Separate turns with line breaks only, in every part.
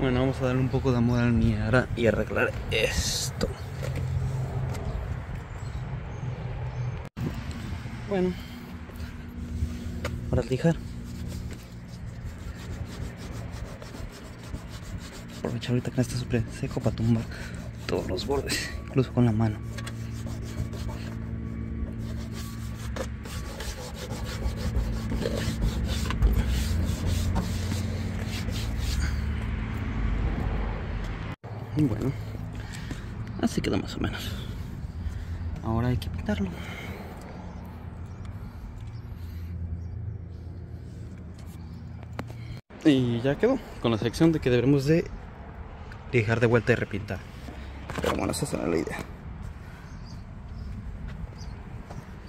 Bueno, vamos a darle un poco de amor al Miara y arreglar esto. Bueno, para lijar. Aprovechar ahorita que está súper seco para tumbar todos los bordes, incluso con la mano. Y bueno, así quedó más o menos. Ahora hay que pintarlo. Y ya quedó, con la sección de que debemos de dejar de vuelta y repintar. Pero bueno, esa será la idea.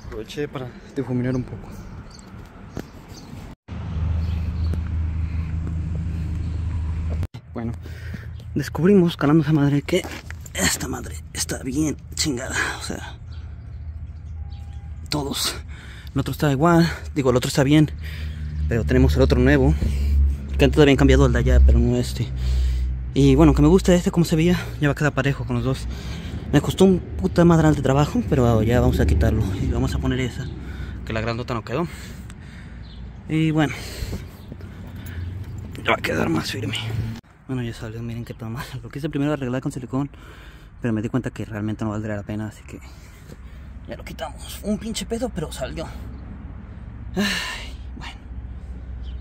Aproveché para difuminar un poco. Bueno, descubrimos calando esa madre que esta madre está bien chingada. O sea, todos. El otro está igual, digo, el otro está bien, pero tenemos el otro nuevo. Que antes habían cambiado el de allá, pero no este. Y bueno, que me gusta este como se veía, ya va a quedar parejo con los dos. Me costó un puta madre de trabajo, pero ya vamos a quitarlo. Y vamos a poner esa, que la grandota no quedó. Y bueno, ya va a quedar más firme. Bueno, ya salió, miren qué mal. Lo que hice primero arreglar con silicón, pero me di cuenta que realmente no valdría la pena, así que ya lo quitamos. Un pinche pedo, pero salió. Ay, bueno.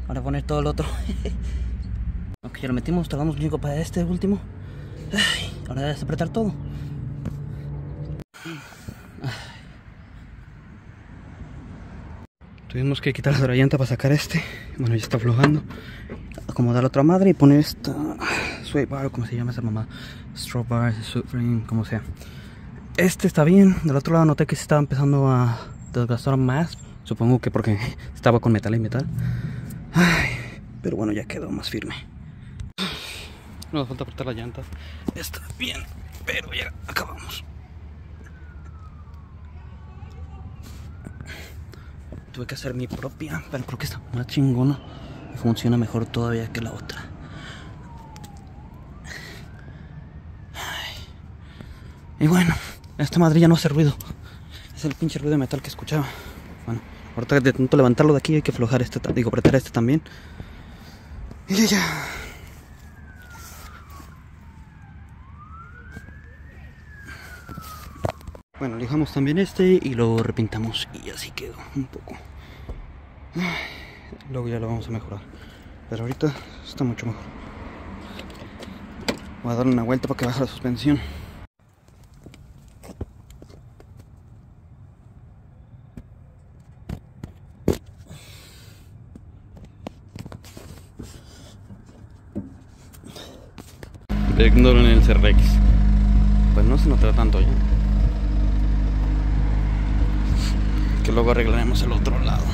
Ahora poner todo el otro. Aunque ya lo metimos, tardamos un chico para este último. Ay, ahora debes apretar todo. Tuvimos que quitar la llanta para sacar este. Bueno, ya está aflojando. Acomodar la otra madre y poner esta sweet bar, como se llama esa mamá. Straw bar, supreme, como sea. Este está bien. Del otro lado noté que se estaba empezando a desgastar más. Supongo que porque estaba con metal y metal. Ay, pero bueno, ya quedó más firme. Nos falta apretar la llanta. Está bien, pero ya acabamos. Tuve que hacer mi propia, pero creo que está más chingona. Funciona mejor todavía que la otra. Y bueno, esta madre ya no hace ruido. Es el pinche ruido de metal que escuchaba. Bueno, ahorita de tanto levantarlo de aquí hay que aflojar este, digo, apretar este también. Y ya. Bueno, lijamos también este y lo repintamos y así quedó un poco. Luego ya lo vamos a mejorar. Pero ahorita está mucho mejor. Voy a darle una vuelta para que baje la suspensión. Ignoro en el CRX. Pues no se notará tanto ya. Que luego arreglaremos el otro lado.